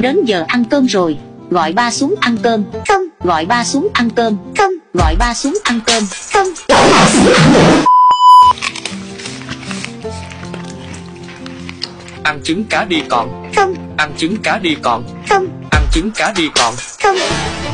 Đến giờ ăn cơm rồi Gọi ba xuống ăn cơm. Không. Gọi ba xuống ăn cơm. Không. Gọi ba xuống ăn cơm. Không. Ăn trứng cá đi còn, Không. Ăn trứng cá đi còn, Không. Ăn trứng cá đi còn. Không. Không